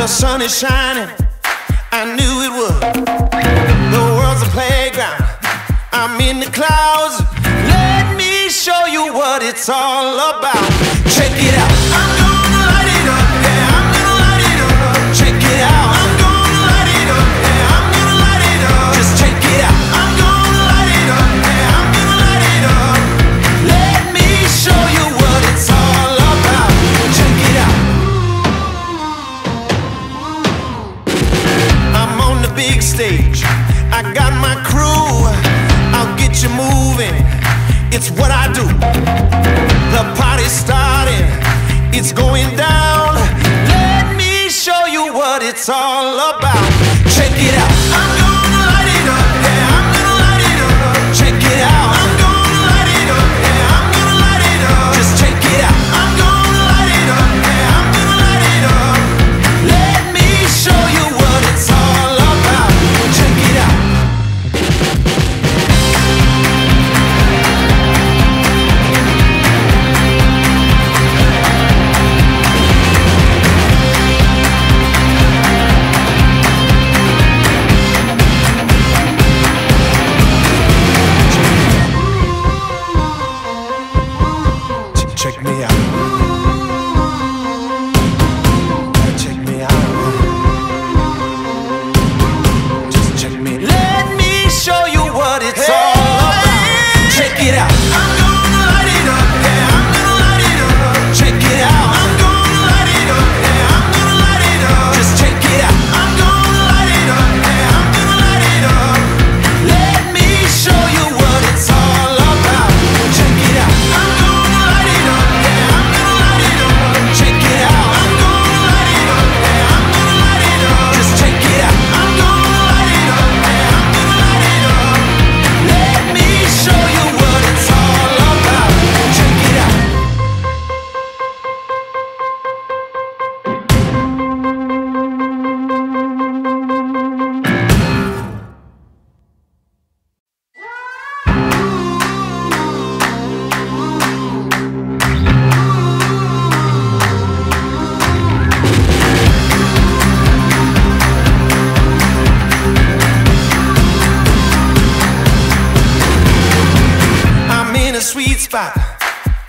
The sun is shining, I knew it would. The world's a playground, I'm in the clouds. Let me show you what it's all about. Check it out, it's what I do. The party's starting, it's going down.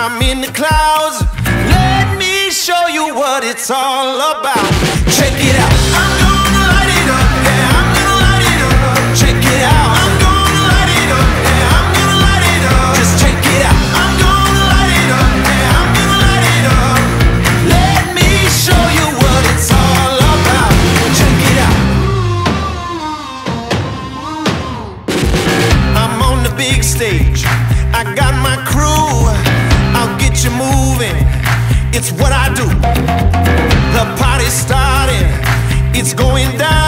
I'm in the clouds. Let me show you what it's all about. Check it out. what I do. The party's starting, it's going down.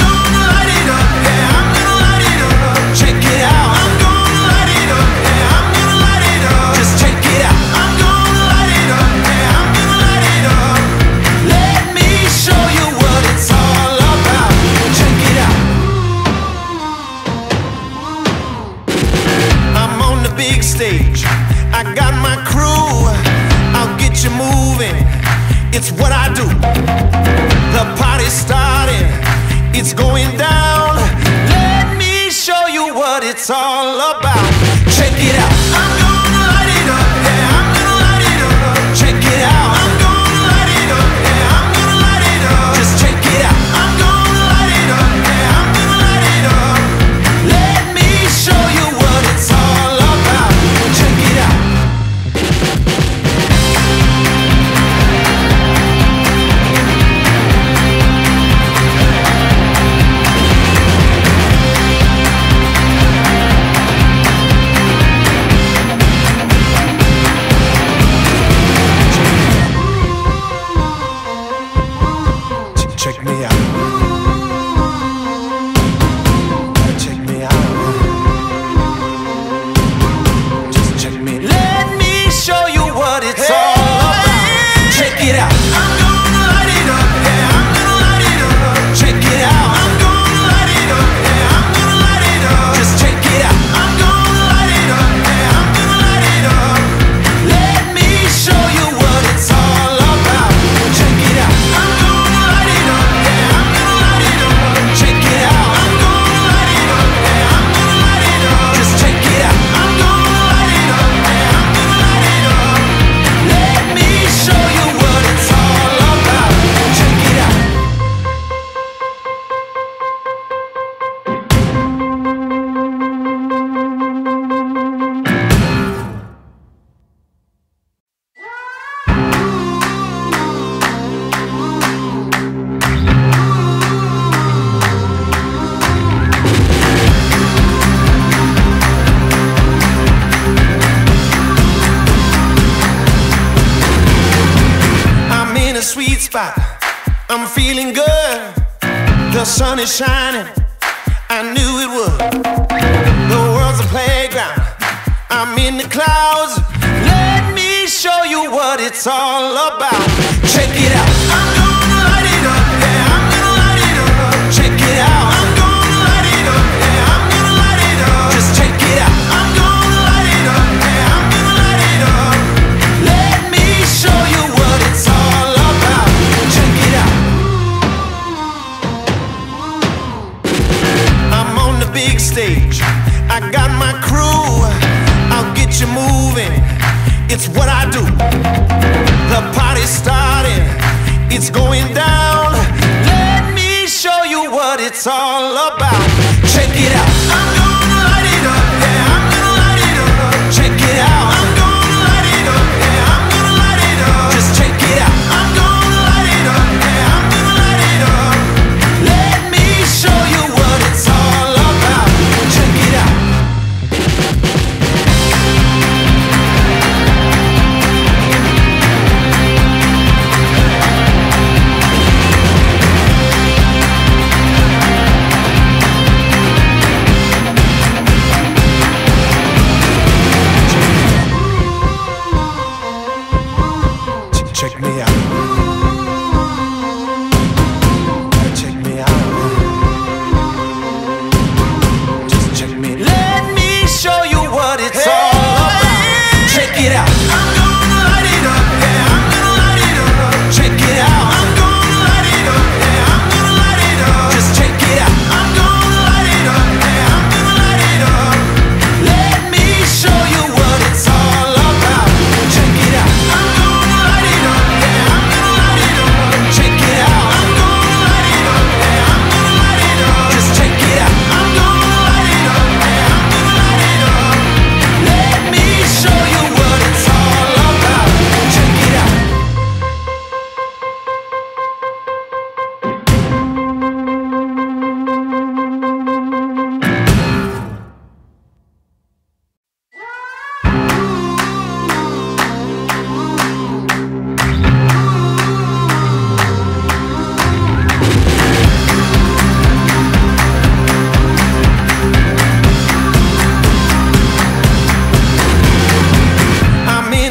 sun is shining. I knew it would. The world's a playground. I'm in the clouds. Let me show you what it's all about. it's going down. check me out.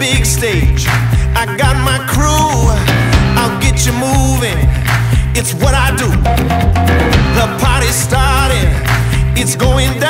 big stage. I got my crew. I'll get you moving. It's what I do. The party's starting. It's going down.